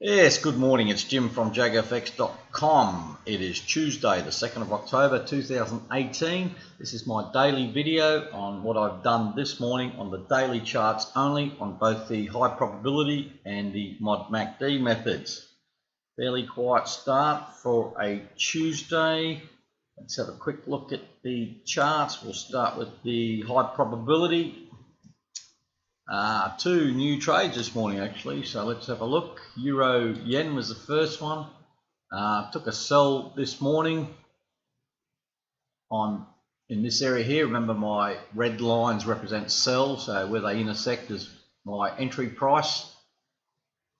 Yes, good morning. It's Jim from jagfx.com. It is Tuesday, the 2nd of October 2018. This is my daily video on what I've done this morning on the daily charts only on both the high probability and the mod MACD methods. Fairly quiet start for a Tuesday. Let's have a quick look at the charts. We'll start with the high probability uh, two new trades this morning actually, so let's have a look. Euro yen was the first one. Uh, took a sell this morning on in this area here. Remember my red lines represent sell, so where they intersect is my entry price.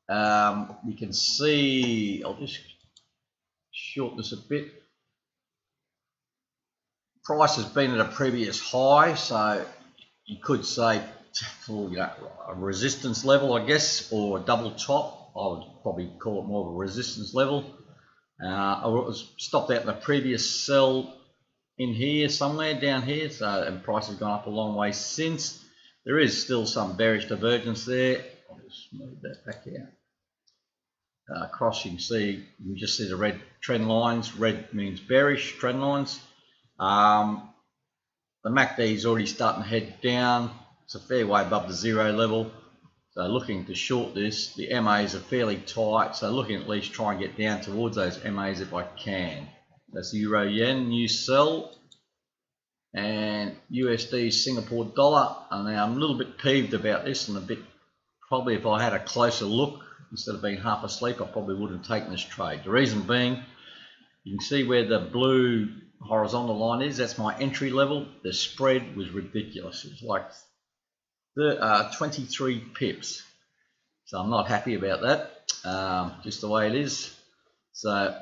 Um, you can see, I'll just short this a bit. Price has been at a previous high, so you could say a resistance level, I guess, or a double top. I would probably call it more of a resistance level. Uh, I was stopped out in the previous sell in here somewhere down here, so and price has gone up a long way since. There is still some bearish divergence there. I'll just move that back out. Uh, across you can see you just see the red trend lines. Red means bearish trend lines. Um, the MACD is already starting to head down. It's a fair way above the zero level. So looking to short this, the MAs are fairly tight. So looking at least try and get down towards those MAs if I can. That's Euro Yen, new sell. And USD Singapore dollar. And now I'm a little bit peeved about this and a bit, probably if I had a closer look, instead of being half asleep, I probably wouldn't have taken this trade. The reason being, you can see where the blue horizontal line is, that's my entry level. The spread was ridiculous. It was like uh, 23 pips. So I'm not happy about that, um, just the way it is. So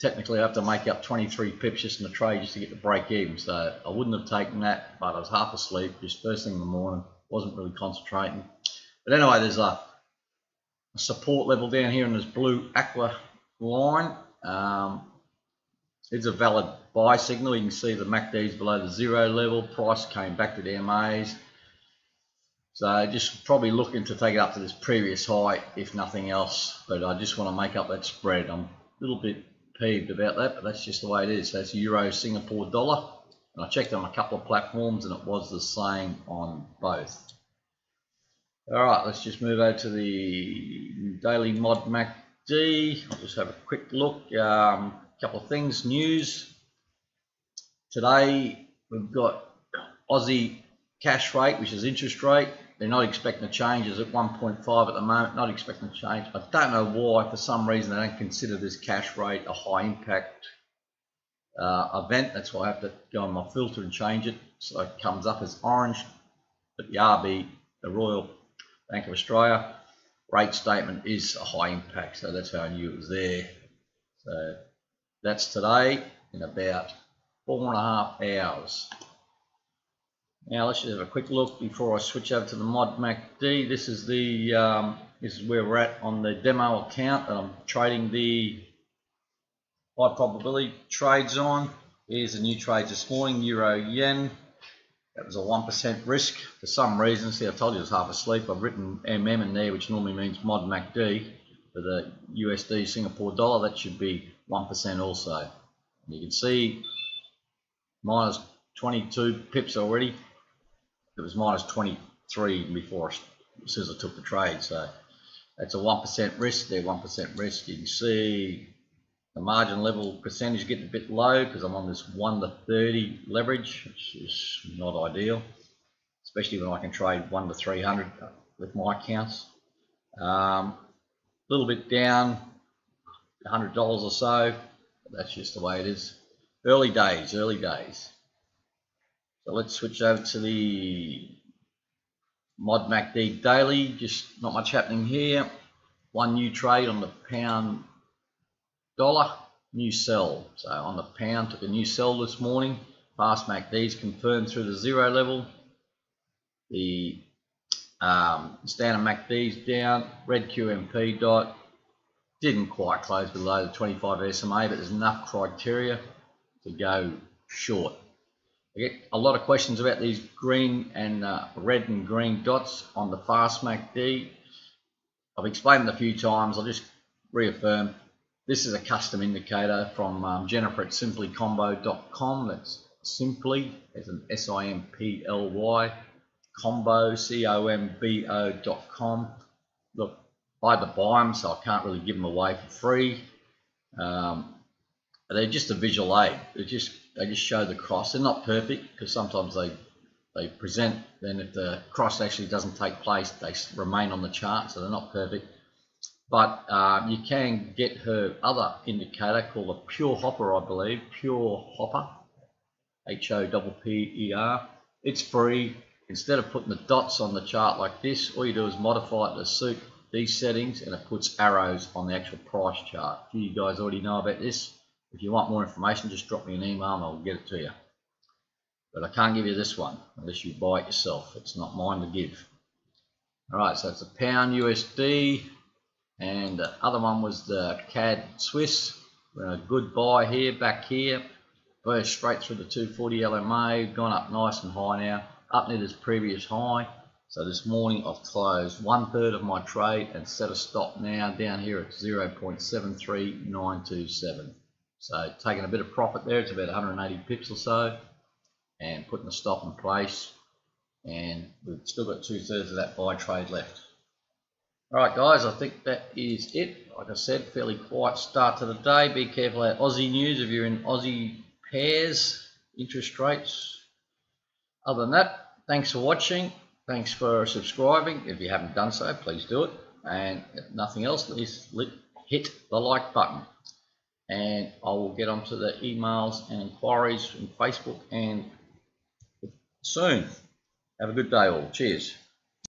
technically I have to make up 23 pips just in the trade just to get the break even. So I wouldn't have taken that, but I was half asleep just first thing in the morning, wasn't really concentrating. But anyway, there's a, a support level down here in this blue aqua line. Um, it's a valid buy signal. You can see the MACD is below the zero level. Price came back to the MAs. So just probably looking to take it up to this previous high, if nothing else. But I just want to make up that spread. I'm a little bit peeved about that, but that's just the way it is. That's Euro Singapore dollar. And I checked on a couple of platforms and it was the same on both. All right, let's just move over to the daily mod MACD. I'll just have a quick look. A um, couple of things, news. Today we've got Aussie cash rate, which is interest rate. They're not expecting the changes at 1.5 at the moment. Not expecting to change. I don't know why. For some reason, they don't consider this cash rate a high impact uh, event. That's why I have to go on my filter and change it so it comes up as orange. But the RB, the Royal Bank of Australia rate statement is a high impact. So that's how I knew it was there. So that's today in about four and a half hours. Now let's just have a quick look before I switch over to the mod MACD. This is the um, this is where we're at on the demo account that I'm trading the high probability trades on. Here's a new trade this morning, Euro Yen. That was a 1% risk for some reason. See, I told you I was half asleep. I've written MM in there, which normally means mod MACD. For the USD Singapore dollar, that should be 1% also. And you can see minus 22 pips already it was minus 23 before I took the trade. So that's a 1% risk there, 1% risk. You can see the margin level percentage getting a bit low because I'm on this 1 to 30 leverage, which is not ideal, especially when I can trade 1 to 300 with my accounts. A um, little bit down, $100 or so, that's just the way it is. Early days, early days. So let's switch over to the Mod MACD daily. Just not much happening here. One new trade on the pound dollar, new sell. So on the pound, took a new sell this morning. Fast MACD's confirmed through the zero level. The um, standard MACD's down. Red QMP dot didn't quite close below the 25 SMA, but there's enough criteria to go short. I get a lot of questions about these green and uh, red and green dots on the fast MACD. I've explained it a few times. I'll just reaffirm, this is a custom indicator from um, Jennifer at simplycombo.com. That's simply as an S-I-M-P-L-Y combo C-O-M-B-O dot com. Look, I had to buy them, so I can't really give them away for free. Um, they're just a visual aid. They're just they just show the cross. They're not perfect because sometimes they they present. Then if the cross actually doesn't take place, they remain on the chart, so they're not perfect. But uh, you can get her other indicator called a Pure Hopper, I believe, Pure Hopper, H O P P E R. It's free. Instead of putting the dots on the chart like this, all you do is modify it to suit these settings and it puts arrows on the actual price chart. Do you guys already know about this. If you want more information, just drop me an email and I'll get it to you. But I can't give you this one unless you buy it yourself. It's not mine to give. All right, so it's a pound USD and the other one was the CAD Swiss. We're in a good buy here, back here. Burst straight through the 240 LMA, gone up nice and high now, up near this previous high. So this morning I've closed one third of my trade and set a stop now down here at 0.73927. So taking a bit of profit there, it's about 180 pips or so, and putting the stop in place. And we've still got two thirds of that buy trade left. All right, guys, I think that is it. Like I said, fairly quiet start to the day. Be careful about Aussie news if you're in Aussie pairs, interest rates. Other than that, thanks for watching. Thanks for subscribing. If you haven't done so, please do it. And if nothing else, please hit the like button. And I will get onto the emails and inquiries from Facebook and soon. Have a good day all. Cheers.